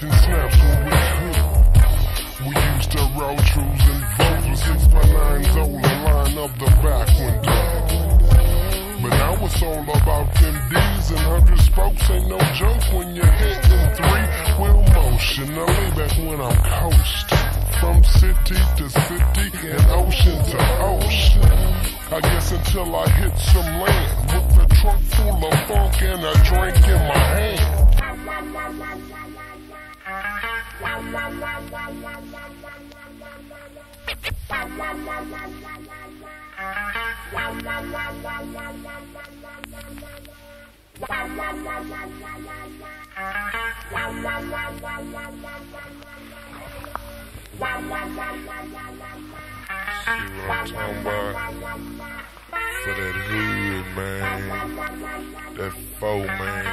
snaps when we. We used to routers and vultures, six by nines old, the line of the back window. But now it's all about them D's and hundred spokes. Ain't no joke when you're hitting three wheel motion. Now back when I'm coasting from city to city and ocean to ocean. I guess until I hit some land with a trunk full of funk and a drink in my hand. For that hood, man. That foe, man.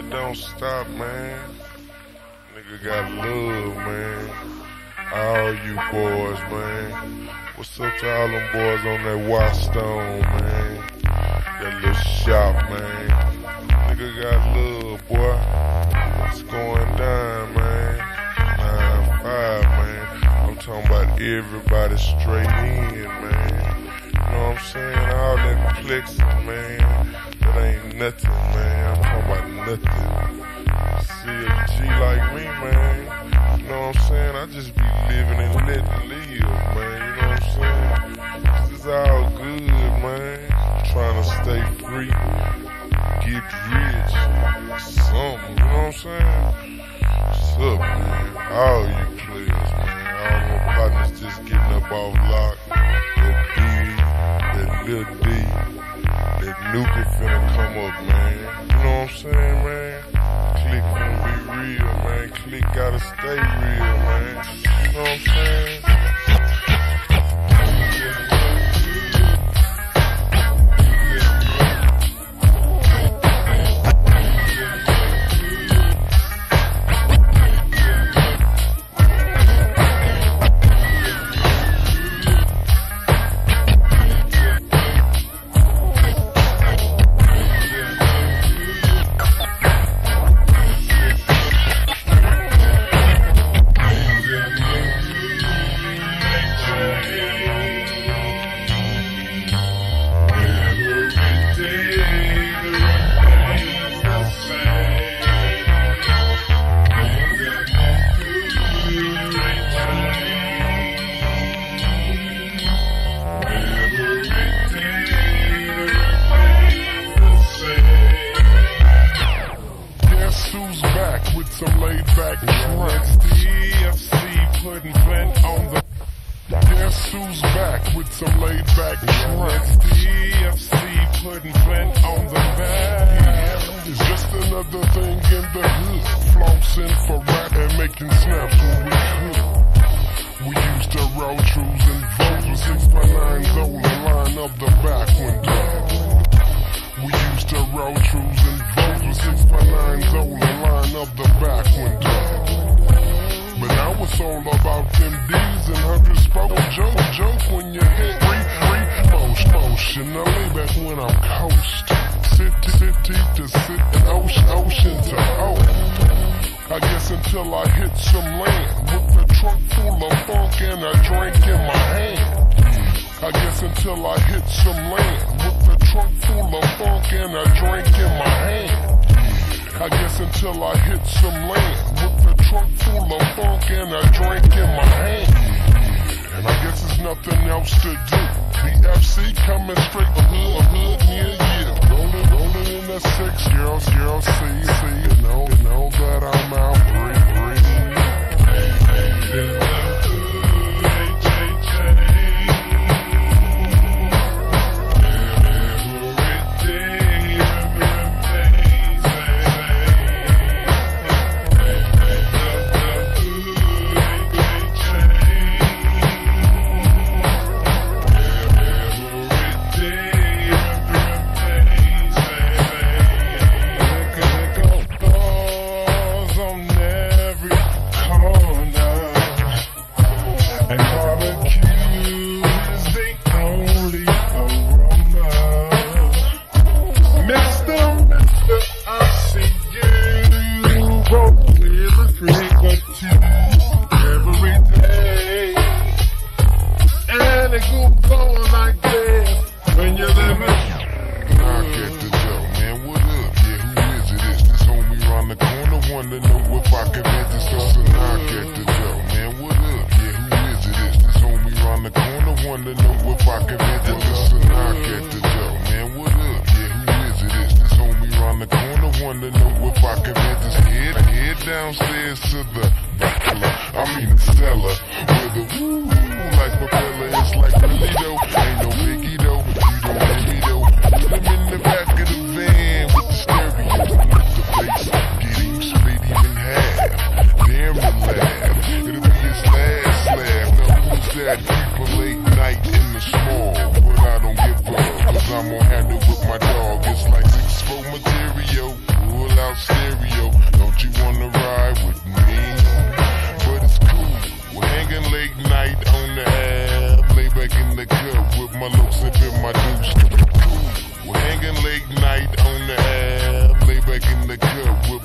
It don't stop, man. Nigga got love, man. All you boys, man. What's up to all them boys on that Washstone, man? That little shop, man. Nigga got love, boy. What's going down, man? Nine five, man. I'm talking about everybody straight in, man. You know what I'm saying? All that complexity, man. That ain't nothing, man. I'm talking about nothing. Like me, man. You know what I'm saying? I just be living and letting live, man. You know what I'm saying? This is all good, man. Trying to stay free, get rich, something. You know what I'm saying? What's up, man? All you players, man. All my partners just getting up off lock. That D, that Lil D, that Nuka finna come up, man. You know what I'm saying, man? Click be real, man. Click gotta stay real, man. You know what I'm saying? Some laid back? The DFC putting vent on the. Guess who's back with some laid back? The DFC putting vent on the back. It's just another thing in the hood. Flossing for rap and making snaps when we could. We used to roll trues and votes with six by nines on the line of the back window. We used to roll trues and with six by nines on the line of the back window. But now it's all about them D's and hundred spoke joke joke when you hit free free motion motion. I lay back when I'm coasting. City city to city and ocean ocean to ocean. I guess until I hit some land with a trunk full of funk and a drink in my hand. I guess until I hit some land trunk full of funk and a drink in my hand. I guess until I hit some land with a trunk full of funk and a drink in my hand. And I guess there's nothing else to do. The FC coming straight from hood, hood near you. Rolling, rolling in the six, girls, girls, see, see, you know, you know that I'm out, breathe, breathe.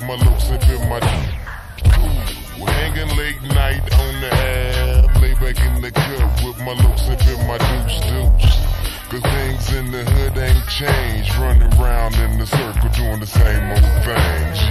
my low sipping my dudes. We're hanging late night on the app, lay back in the cup with my low sipping my deuce deuce. Cause things in the hood ain't changed, running around in the circle doing the same old things.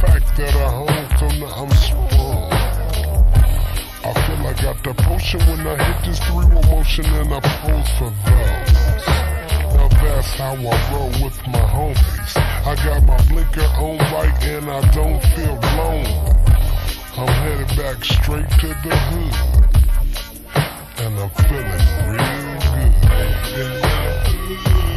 fact that I hung from the unsprung. I feel I got the potion when I hit this three-wheel motion and I pose for those. Now that's how I roll with my homies. I got my blinker on right and I don't feel blown. I'm headed back straight to the hood. And I'm feeling real good.